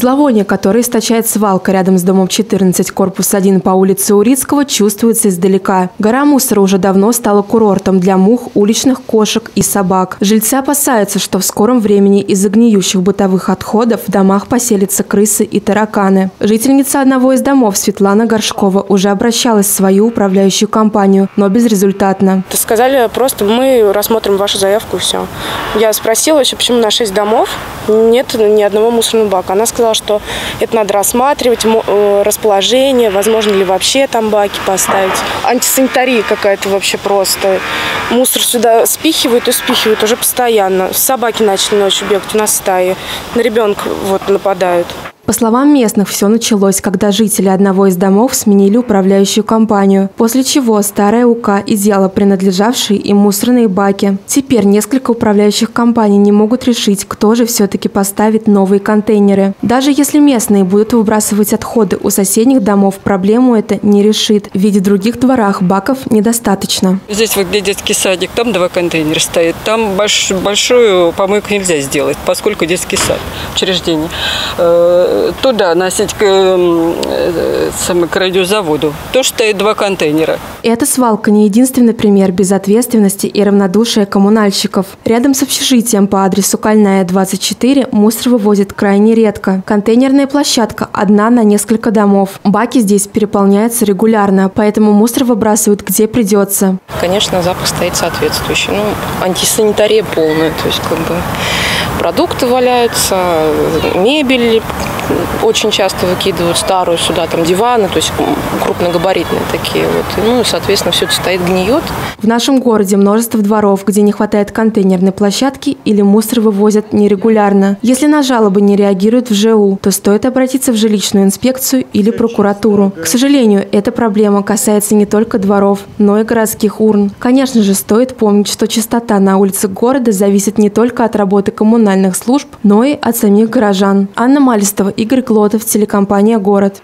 Зловоние, которое источает свалка рядом с домом 14, корпус 1 по улице Урицкого, чувствуется издалека. Гора мусора уже давно стала курортом для мух, уличных кошек и собак. Жильцы опасаются, что в скором времени из-за гниющих бытовых отходов в домах поселятся крысы и тараканы. Жительница одного из домов Светлана Горшкова уже обращалась в свою управляющую компанию, но безрезультатно. Сказали просто, мы рассмотрим вашу заявку и все. Я спросила вообще, почему на 6 домов нет ни одного мусорного бака. Она сказала, что это надо рассматривать, э, расположение, возможно ли вообще там баки поставить. Антисанитария какая-то вообще просто. Мусор сюда спихивают и спихивают уже постоянно. Собаки начали ночью бегать у нас стаи. На ребенка вот нападают. По словам местных, все началось, когда жители одного из домов сменили управляющую компанию, после чего старая УК изъяла принадлежавшие им мусорные баки. Теперь несколько управляющих компаний не могут решить, кто же все-таки поставит новые контейнеры. Даже если местные будут выбрасывать отходы у соседних домов, проблему это не решит, ведь в других дворах баков недостаточно. Здесь вот где детский садик, там два контейнера стоит, там больш, большую помойку нельзя сделать, поскольку детский сад, учреждение э, туда носить к, э, к радиозаводу. То стоит два контейнера. Эта свалка не единственный пример безответственности и равнодушия коммунальщиков. Рядом с общежитием по адресу Кольная, 24 мусор вывозят крайне редко. Контейнерная площадка одна на несколько домов. Баки здесь переполняются регулярно, поэтому мусор выбрасывают где придется. Конечно, запах стоит соответствующий. Ну, антисанитария полная, то есть как бы продукты валяются, мебель очень часто выкидывают старую сюда, там диваны, то есть крупногабаритные такие вот. Ну, и, соответственно, все это стоит, гниет. В нашем городе множество дворов, где не хватает контейнерной площадки или мусор вывозят нерегулярно. Если на жалобы не реагируют в ЖУ, то стоит обратиться в жилищную инспекцию или прокуратуру. К сожалению, эта проблема касается не только дворов, но и городских урн. Конечно же, стоит помнить, что чистота на улицах города зависит не только от работы коммунальных служб, но и от самих горожан. Анна Малистова, Игорь Глотов, телекомпания «Город».